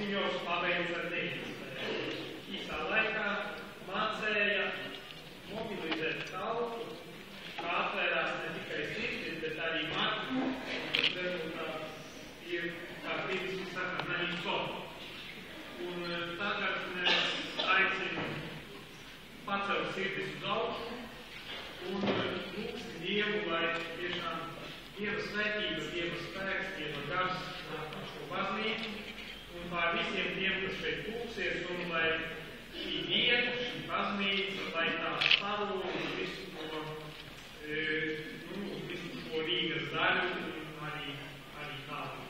Dievs paveica tehniski. Īsā laikā mācēja mobilizēt tautu, kā atvērās ne tikai sirds, bet arī mākslu, un rezultāts ir, kā kritiski saka, naļīco. Un eh, tagad mēs aicinām pacelt sirdis uz augšu un eh, lūksim Dievu, lai tiešām Dieva svētības, Dieva spēka pār visiem tiem, kas šeit pulksies, un lai šī vieta, šī baznīca, lai tā sparo uz visu to, e, nu, uz visu to Rīgas daļu, un arī, arī tādu.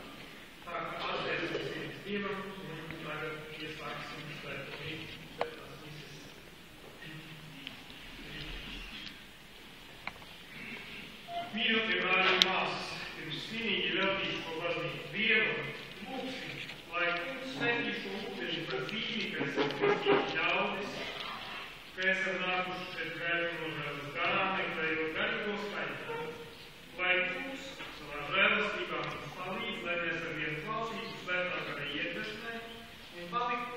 Tā kā atvērsīsim Dievam, un tagad iesāksim svēto Rīgas. Mīļotie čaudis, ka esam nākuši pret gaļu un žēlas garām, meklējot garīgo skaļu, lai jūs savā žēlastībā mums palīdz, lai mēs ar vienu klausītu svētā gara iedvesmē un palikt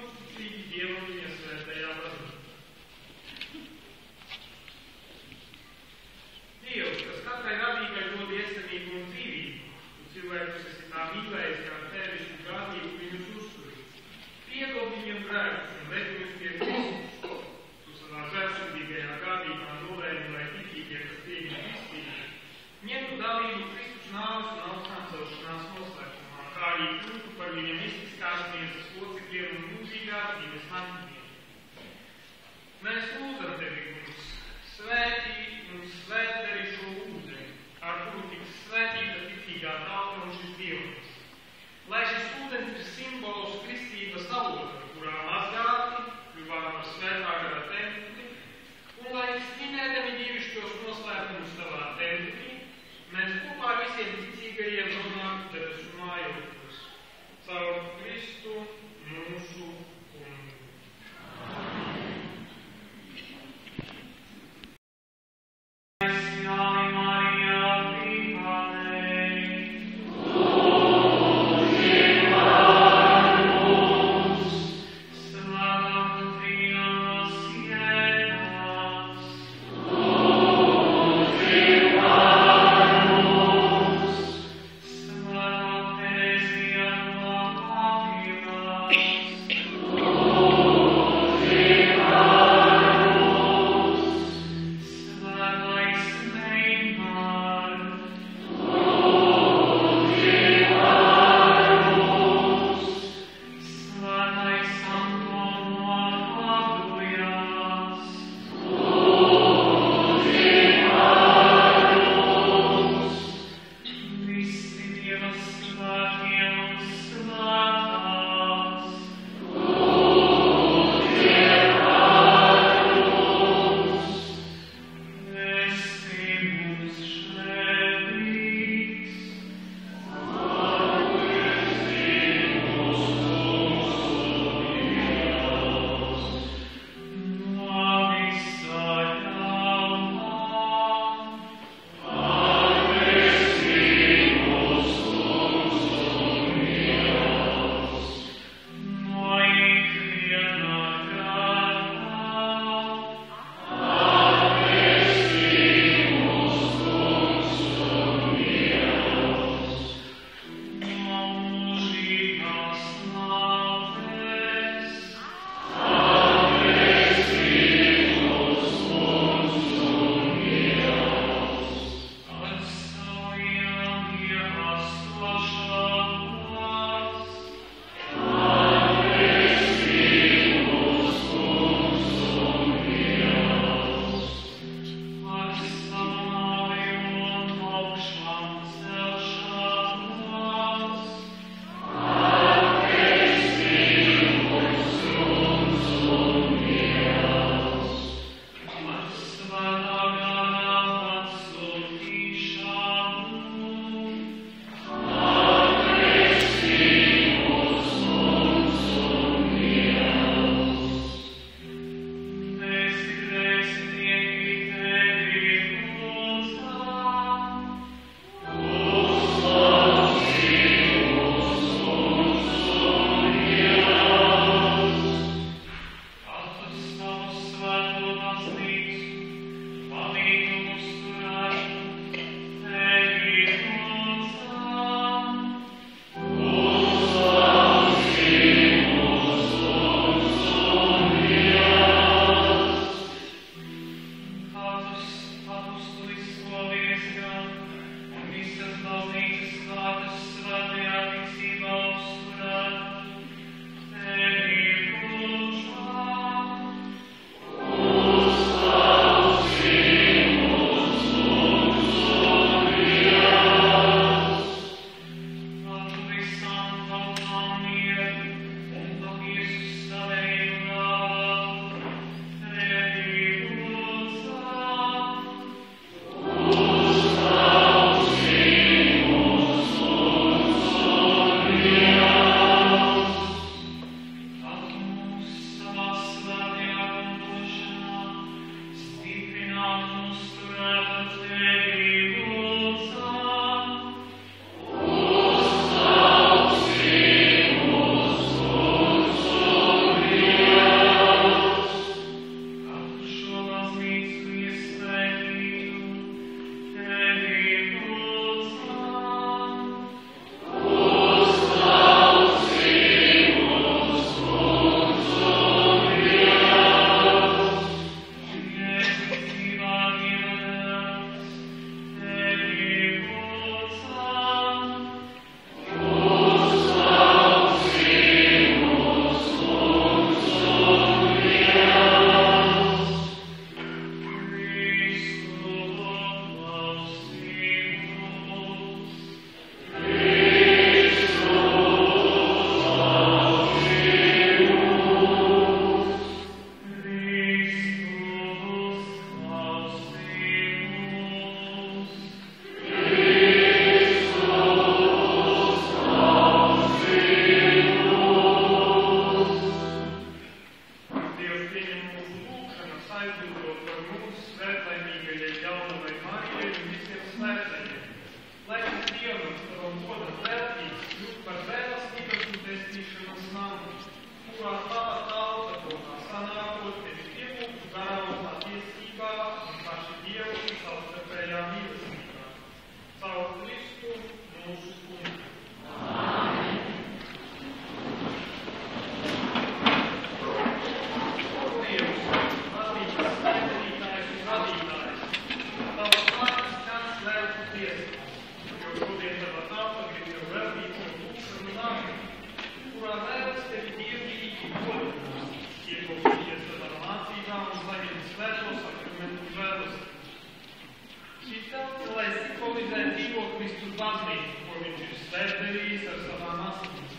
baznīcu, ko viņš ir svētdarījis ar savām asinīm,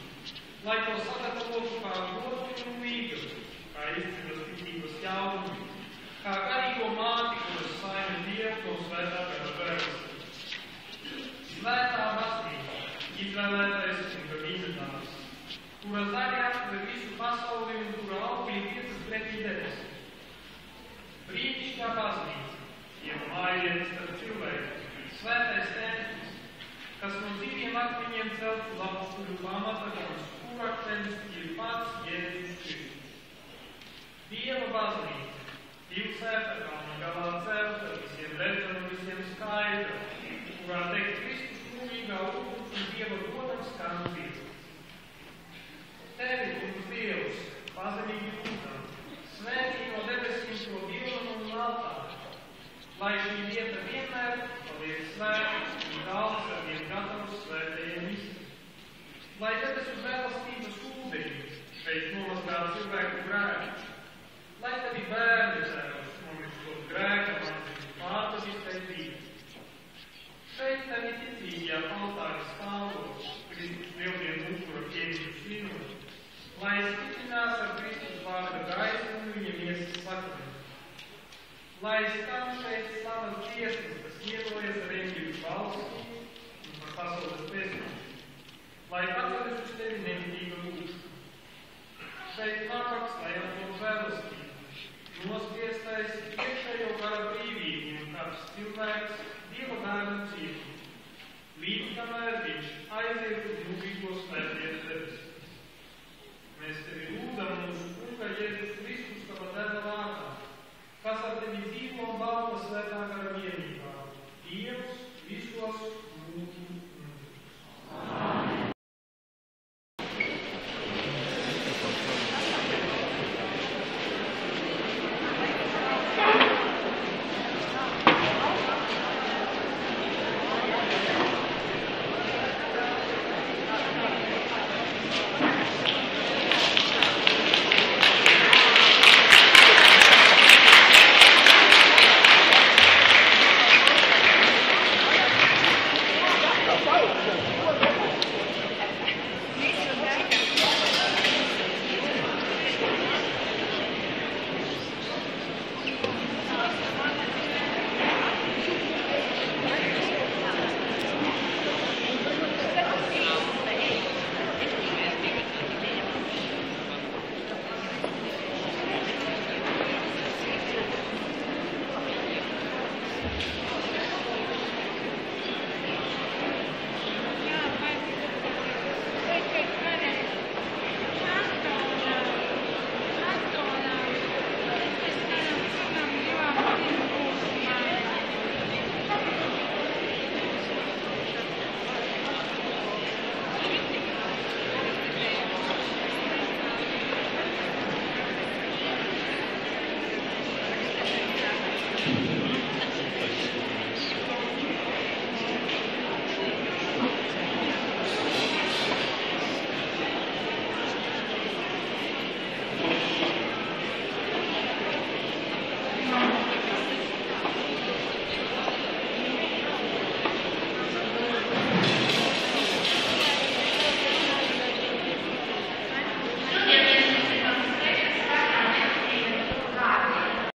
lai to sagatavotu kā godu un mīklu, kā izcīnas ticības jaunumu, kā garīgo māti, kuras saime Dievu no svētā gara bērnas. Svētā baznīca, izvēlētais un gamīdināts, kura zaļā par visu pasauli un kura augļi tiecas pretī debesīm. Brīnišķīgā baznīca, Dieva mājiens starp cilvēkiem, svētais templis, kas no dzīviem akmeņiem celtu labstuļu pamata, un stūrakmenis ir pats Jēzus Kristus. Dieva baznīca, divsēta kalna galā celta, visiem redzama, visiem skaidra, kurā teikt Kristus mūžīgā uguns un Dieva godam ticīgie altāri stāvot, Kristus dievdien upura pieņem svinot, lai stiprinās ar Kristus vārda gaismu viņa miesas sakramentu. Lai skan šeit slavas dziesmas, kas iedojas ar eņģeļu balsi un par pasaules pestību. Lai atveras uz tevi nemitīga lūkšana. Šeit nāks, lai atdod žēlastību, nospiestais iekšējo gara brīvību un kāds cilvēks Dieva bērnu cietu kamēr viņš aiziet un mūžīgos aizvietas debes. Mēs te